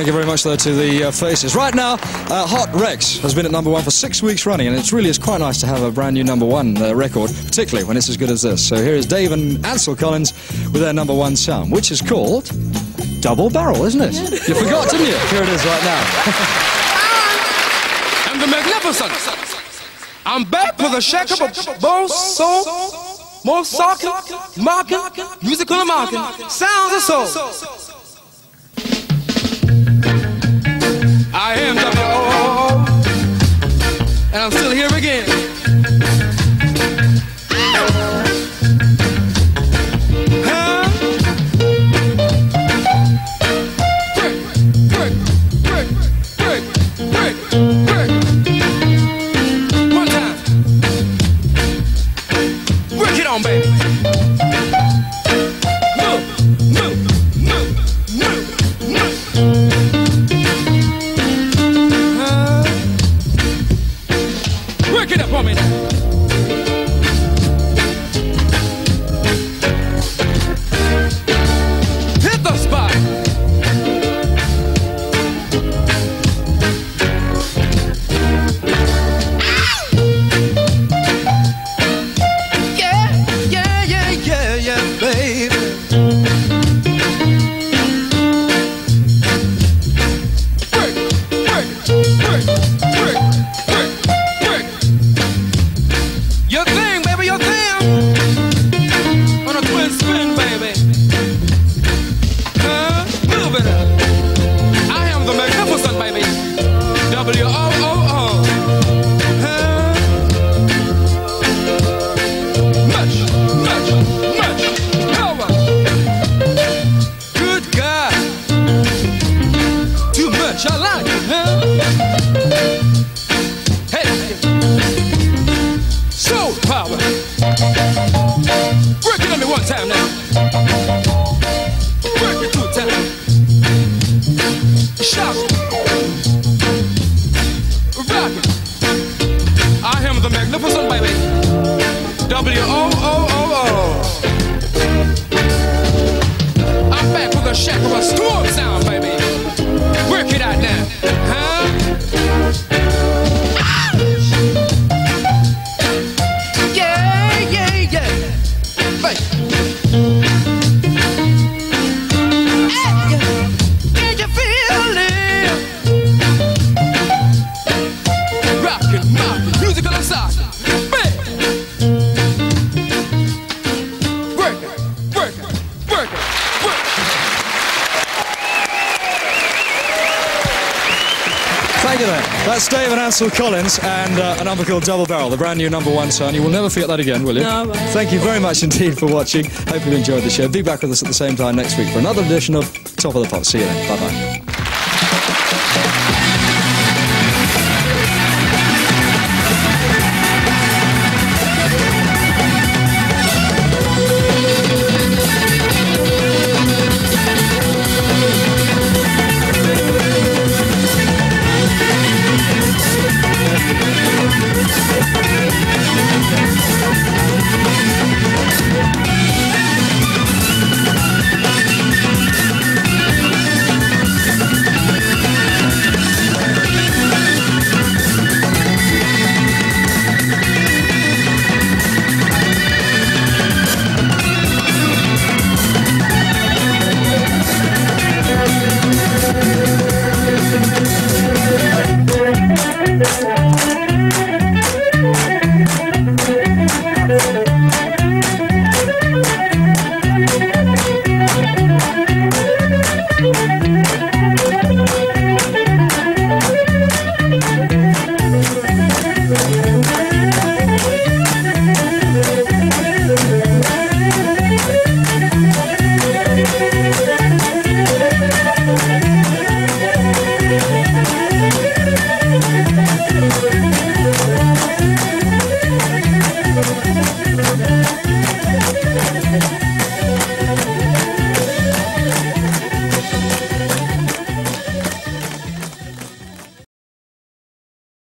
Thank you very much, though, to the uh, faces. Right now, uh, Hot Rex has been at number one for six weeks running, and it really is quite nice to have a brand new number one uh, record, particularly when it's as good as this. So here is Dave and Ansel Collins with their number one sound, which is called Double Barrel, isn't it? You forgot, didn't you? Here it is right now. I'm the magnificent. I'm back with a shack of a bow soul, more socket, mocking, musical mocking, sounds of soul. And I'm still here again. Power. Work it on me one time now. Work it two times. Shout. Thank you, then. That's Dave and Ansel Collins and uh, a number called Double Barrel, the brand new number one sound. You will never forget that again, will you? No. Thank you very much indeed for watching. Hope you enjoyed the show. Be back with us at the same time next week for another edition of Top of the Pops. See you then. Bye bye. Thank you.